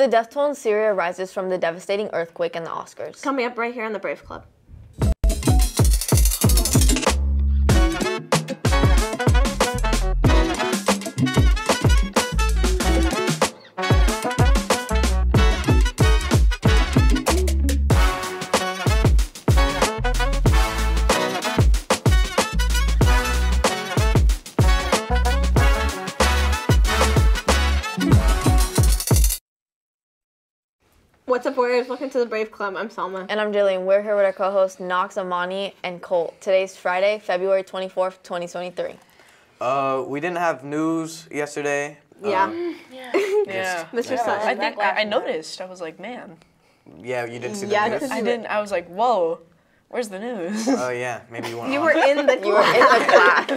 The death toll in Syria rises from the devastating earthquake and the Oscars. Coming up right here on the Brave Club. What's up, Warriors? Welcome to the Brave Club. I'm Salma. And I'm Jillian. We're here with our co-hosts Knox, Amani, and Colt. Today's Friday, February 24th, 2023. Uh, we didn't have news yesterday. Yeah. Um, Yeah. Mr. I Sutton. think I, I noticed. I was like, man. yeah, you didn't see the Yeah, news. I didn't. I was like, whoa. Where's the news? Oh yeah, maybe you want. You were in the You were in the class.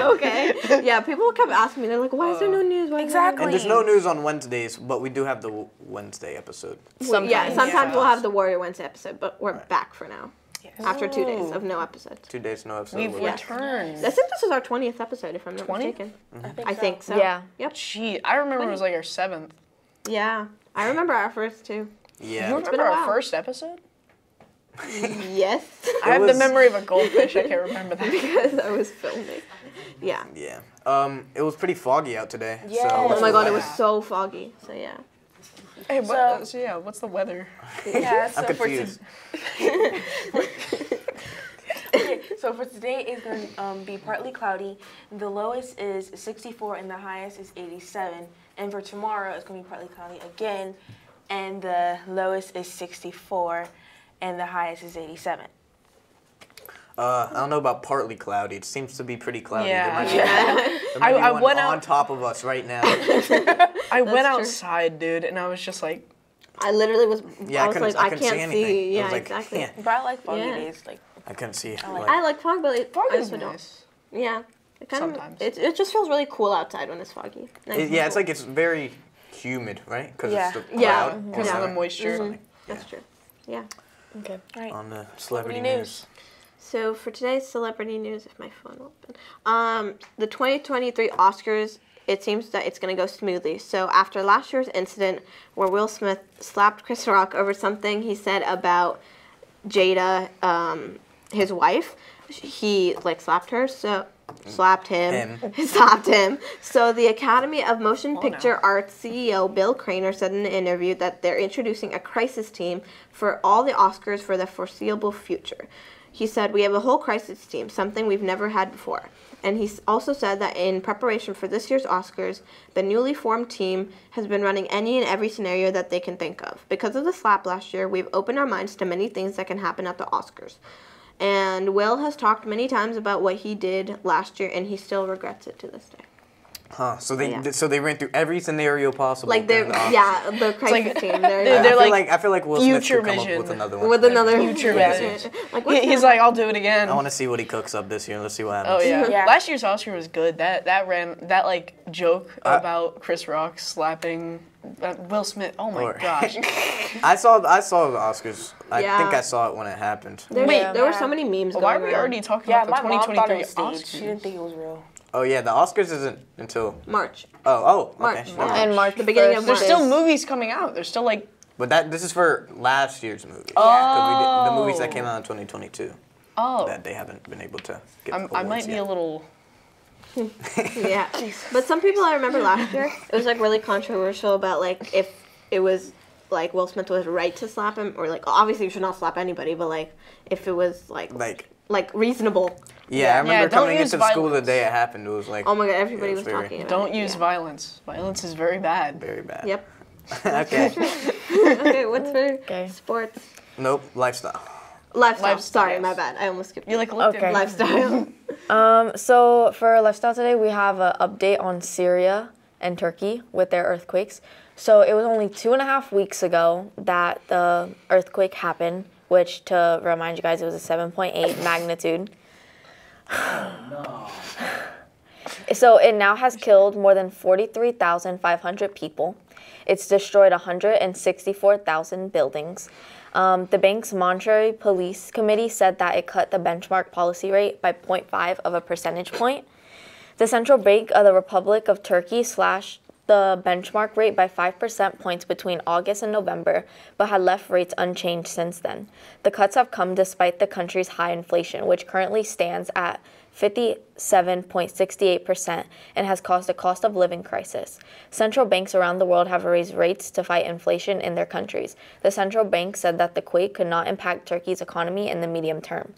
okay. Yeah, people kept asking me. They're like, "Why is there no news? Why is there Exactly. And there's no news on Wednesdays, but we do have the Wednesday episode. news?" Yeah, Sometimes. sometimes we'll have the Warrior Wednesday episode, but we're back for now. After two days of no episodes. Two days, no episode. We've We're- returned. I think this is our 20th episode, if I'm not 20? mistaken. Mm-hmm. I think I so. think so. Yeah. Yep. Gee, I remember it was like our seventh. Yeah. I remember our first too. Yeah. You been remember a our first episode? Yes. I have was- the memory of a goldfish. I can't remember that. because I was filming. Yeah. Yeah. Um, it was pretty foggy out today. Yeah. So Oh my god, it was so foggy. So yeah. Hey, what, So- so yeah, what's the weather? Yeah, so I'm for, to- okay, so for today it's going to um, be partly cloudy. The lowest is 64 and the highest is 87. And for tomorrow it's going to be partly cloudy again, and the lowest is 64 and the highest is 87. Uh, I don't know about partly cloudy. It seems to be pretty cloudy. Yeah. There might be, Yeah. there might I- be I one went on out- top of us right now. I went true. outside, dude, and I was just like, I literally was. Yeah, I I was couldn't- like, I I, couldn't see can't anything. see. I Yeah, was like, exactly. yeah. But I like foggy Yeah. days. Like I couldn't see. like- like- I like fog, but it, fog is also don't. Yeah. It kind Sometimes. Of, it, it just feels really cool outside when it's foggy. Nice It- and yeah, it's like it's very humid, right? Because Yeah. it's the cloud. Yeah. cloud. Because Yeah. of the moisture. Something. That's true. Yeah. Okay. right. On the celebrity news. news. So for today's celebrity news, if my phone will open, um, the 2023 Oscars, it seems that it's going to go smoothly. So after last year's incident where Will Smith slapped Chris Rock over something he said about Jada, um, his wife, he like slapped her. So slapped him, Him. slapped him. So the Academy of Motion Oh, Picture no. Arts CEO Bill Kramer said in an interview that they're introducing a crisis team for all the Oscars for the foreseeable future. He said, We have a whole crisis team, something we've never had before. And he also said that in preparation for this year's Oscars, the newly formed team has been running any and every scenario that they can think of. Because of the slap last year, we've opened our minds to many things that can happen at the Oscars. And Will has talked many times about what he did last year, and he still regrets it to this day. Huh. So they Yeah. so they ran through every scenario possible. Like they're the Oscars. yeah, the crisis like- team. They're, they're- I they're like like, I feel like Will Smith future should come vision. up with another one. with another Future vision. Like He, he's like, I'll do it again. I want to see what he cooks up this year. Let's see what happens. Oh yeah. Yeah. Last year's Oscar was good. That that ran that like joke Uh, about Chris Rock slapping uh, Will Smith. Oh my Or- gosh. I saw I saw the Oscars. I Yeah. think I saw it when it happened. There, Wait. there were so many memes. Why are we around. already talking Yeah, about the my mom thought it 2023 was staged. She didn't think it was real. Oh yeah, the Oscars isn't until March? oh oh March, okay. yeah. never mind. And March The beginning of 1st There's still movies coming out. There's still like But that this is for last year's movies. Oh. 'Cause we did- the movies that Oh. came out in 2022 oh. that they haven't been able to get. I'm, I might be a little. Yeah. But some people I remember last year, it was like really controversial about like if it was like Will Smith was right to slap him or like obviously you should not slap anybody, but like if it was like like. like reasonable. Yeah, I remember don't coming use into the school the violence. day it happened. It was like Oh my god, everybody it was was very- talking about Don't it. use yeah. violence. Violence is very bad. very bad. Yep. okay. okay, what's for Okay. sports? Nope. Lifestyle. Lifestyle. Lifestyle, Sorry, yes. my bad. I almost skipped You like looked Okay. at lifestyle. Um, so for lifestyle today, we have an update on Syria and Turkey with their earthquakes. So it was only two and a half weeks ago that the earthquake happened, which to remind you guys, it was a 7.8 magnitude. So it now has killed more than 43,500 people. It's destroyed 164,000 buildings. Um, the bank's monetary police committee said that it cut the benchmark policy rate by 0.5 of a percentage point. The central bank of the Republic of Turkey slashed the benchmark rate by 5% points between August and November, but had left rates unchanged since then. The cuts have come despite the country's high inflation, which currently stands at 57.68% and has caused a cost of living crisis. Central banks around the world have raised rates to fight inflation in their countries. The central bank said that the quake could not impact Turkey's economy in the medium term.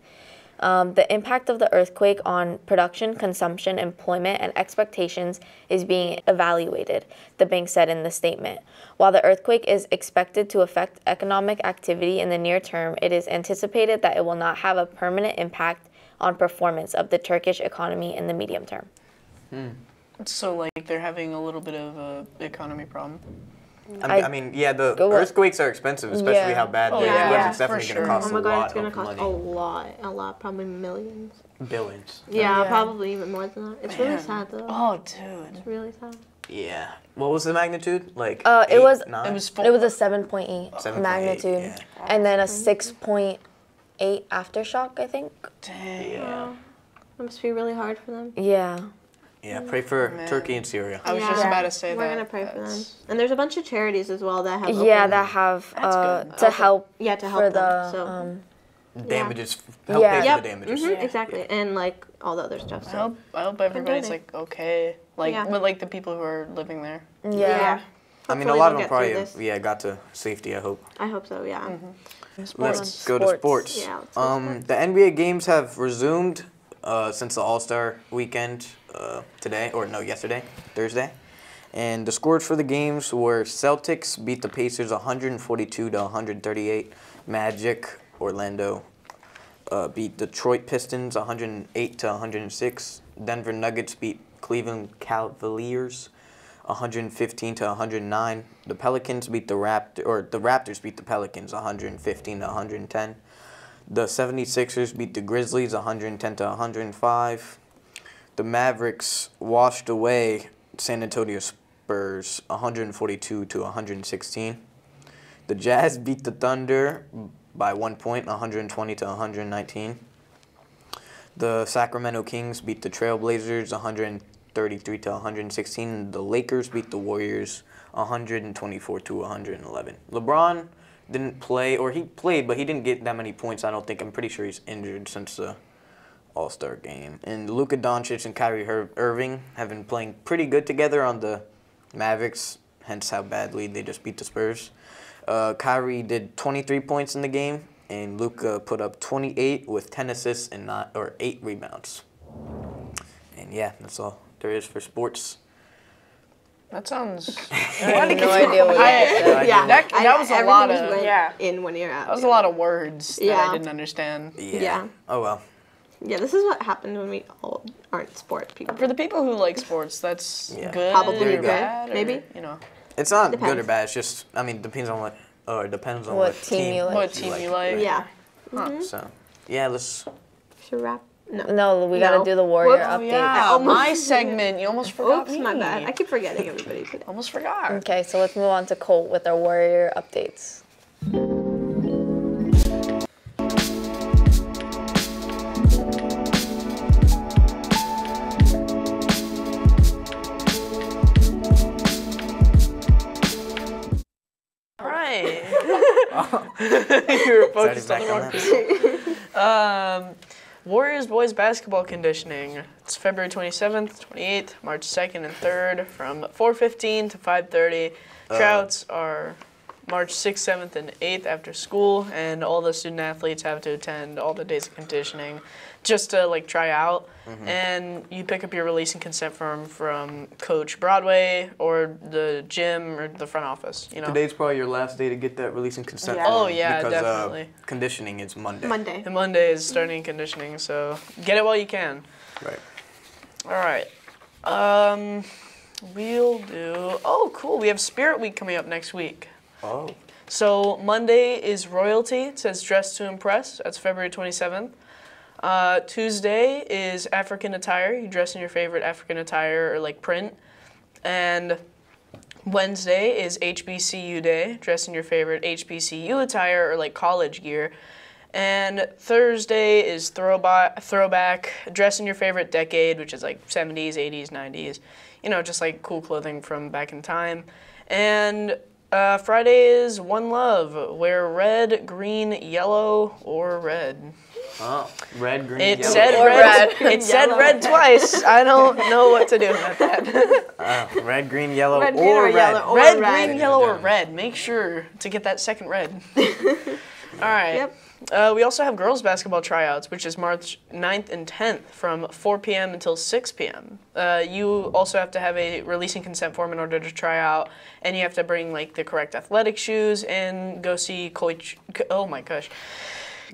Um, the impact of the earthquake on production, consumption, employment, and expectations is being evaluated, the bank said in the statement. While the earthquake is expected to affect economic activity in the near term, it is anticipated that it will not have a permanent impact on performance of the Turkish economy in the medium term. So like they're having a little bit of a economy problem. I, I- I mean, yeah, the Go on. earthquakes are expensive, especially Yeah. how bad Oh, they yeah, are. yeah, It's definitely for going to sure. cost Oh my a god, lot it's gonna of cost money. a lot, a lot, probably millions. Billions. Yeah, Yeah. probably even more than that. It's really sad though. Oh, dude. It's really sad. Yeah. What was the magnitude? Like. Uh, it eight, was- Nine? It was full. It was a 7.8 7.8, magnitude, yeah. and then a 6.8 aftershock, I think. Dang. Yeah. It must be really hard for them. Yeah. Yeah. Pray for Man. Turkey and Syria. I was Yeah. just about to say that. We're gonna pray for them. And there's a bunch of charities as well that have. Yeah, that have uh, to Okay. help Yeah, to help for them. the so. um, Damages. Help Yeah. pay for Yep. the damages. mhm, exactly, and like all the other stuff. I So. hope I hope everybody's like okay, like Yeah. with like the people who are living there. yeah. I mean, a lot of them probably through have, this. yeah got to safety. I hope. I hope so. Yeah. Let's go to sports. Yeah, let's go um, sports. the NBA games have resumed uh, since the All Star weekend uh, today, or no, yesterday, Thursday. And the scores for the games were Celtics beat the Pacers 142 to 138. Magic, Orlando uh, beat Detroit Pistons 108 to 106. Denver Nuggets beat Cleveland Cavaliers 115 to 109. The Pelicans beat the Rapt or the Raptors beat the Pelicans 115 to 110. The 76ers beat the Grizzlies 110 to 105. The Mavericks washed away San Antonio Spurs 142 to 116. The Jazz beat the Thunder by one point, 120 to 119. The Sacramento Kings beat the Trailblazers 133 to 116. The Lakers beat the Warriors 124 to 111. LeBron didn't play, or he played, but he didn't get that many points. I don't think. I'm pretty sure he's injured since the All Star game. And Luka Doncic and Kyrie Ir- Irving have been playing pretty good together on the Mavericks. Hence how badly they just beat the Spurs. Uh, Kyrie did 23 points in the game, and Luka put up 28 with 10 assists and not or eight rebounds. And yeah, that's all there is for sports. That sounds. I have no idea what I- you said. yeah, That- I- that was a everything lot just of- went yeah. in one ear out. That was a lot of words that Yeah. I didn't understand. Yeah. Yeah. Oh well. Yeah, this is what happens when we all aren't sports people. For the people who like sports, that's Yeah. good. Probably or good, bad, or, maybe. You know, It's not good or bad. It's just I mean depends on what oh, or depends on What what, team you like. what team you like? Yeah. Mm-hmm. So yeah, let's. Should wrap? No. No, we No. gotta do the Warrior Whoops. Oh update. yeah, almost- my segment. You almost forgot Oops, me. my bad. I keep forgetting everybody today. almost forgot. Okay, so let's move on to Colt with our Warrior updates. All right. you were focused on the wrong. Um, Warriors boys basketball conditioning. It's February 27th, 28th, March 2nd, and 3rd from 4:15 to 5:30. Tryouts uh. are March 6th, 7th, and 8th after school, and all the student athletes have to attend all the days of conditioning just to like try out. And you pick up your release and consent form from Coach Broadway or the gym or the front office. You know. Today's probably your last day to get that release and consent. Yeah. form Oh, yeah, because, definitely. Uh, conditioning is Monday. Monday. And Monday is starting conditioning, so get it while you can. Right. All right. Um, we'll do. Oh, cool. We have Spirit Week coming up next week. Oh. So Monday is royalty. It says dress to impress. That's February 27th. Uh, Tuesday is African attire. You dress in your favorite African attire or like print. And Wednesday is HBCU day. Dress in your favorite HBCU attire or like college gear. And Thursday is throwback. Throwback. Dress in your favorite decade, which is like 70s, 80s, 90s. you know, just like cool clothing from back in time. And uh, Friday is One Love. Wear red, green, yellow, or red. Oh, red, green, It yellow. said Or red. red. It said red twice. I don't know what to do about that. Uh, red, green, yellow, Red, or green, or red. yellow, or red, red. green, yellow, or red. Make sure to get that second red. All right. Yep. Uh, we also have girls basketball tryouts, which is March 9th and 10th from 4 p.m. until 6 p.m. Uh, you also have to have a releasing consent form in order to try out, and you have to bring like the correct athletic shoes and go see coach. Oh my gosh.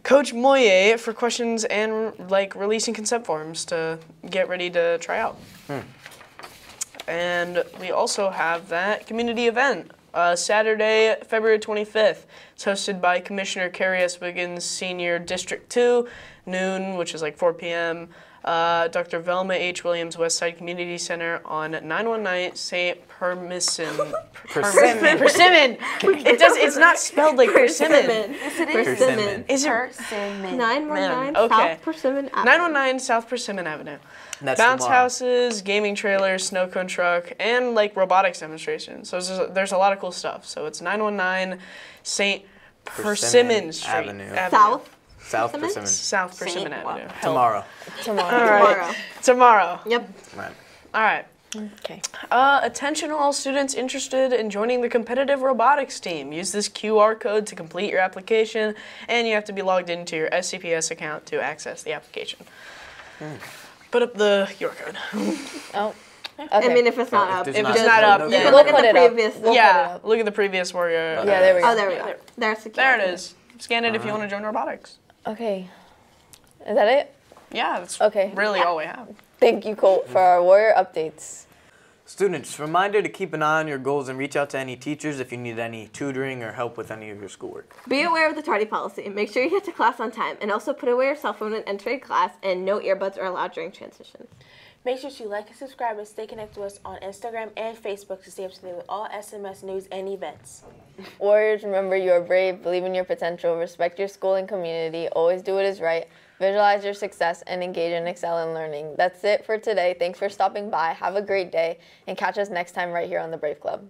Coach Moye for questions and like releasing consent forms to get ready to try out. And we also have that community event uh, Saturday, February 25th. It's hosted by Commissioner Kerry S. Wiggins, Senior District 2, noon, which is like 4 p.m. Uh, Dr. Velma H. Williams, Westside Community Center on 919 St. Persimmon. Persimmon. Persimmon. It does. It's not spelled like persimmon. Yes, it is. Persimmon. Is it Persimmon. 919 Okay. South Persimmon Avenue. 919 South Persimmon Avenue. That's Bounce tomorrow. houses, gaming trailers, snow cone truck, and like robotics demonstrations. So there's, there's a lot of cool stuff. So it's 919 St. Persimmon Street Avenue. South. South Persimmon? Persimmon. South Persimmon what? Avenue. Hell. Tomorrow. Tomorrow. All right. Tomorrow. Tomorrow. Yep. Right. All right. Okay. Uh, attention all students interested in joining the competitive robotics team. Use this QR code to complete your application, and you have to be logged into your SCPS account to access the application. Put up the QR code. Oh. Okay. I mean, if it's not if up, there's If not- it's not up, no you can look at the previous. We'll yeah, look at the previous warrior. Yeah, there we go. Oh, there we go. There's the There QR it code. Scan it if you want to join robotics. Okay. Is that it? Yeah, that's Okay. really all we have. Thank you, Colt, for our warrior updates. Students, reminder to keep an eye on your goals and reach out to any teachers if you need any tutoring or help with any of your schoolwork. Be aware of the tardy policy. Make sure you get to class on time, and also put away your cell phone when entering class, and no earbuds are allowed during transitions. Make sure to like and subscribe and stay connected to us on Instagram and Facebook to stay up to date with all SMS news and events. Warriors, remember you are brave, believe in your potential, respect your school and community, always do what is right, visualize your success, and engage and excel in learning. That's it for today. Thanks for stopping by. Have a great day, and catch us next time right here on the Brave Club.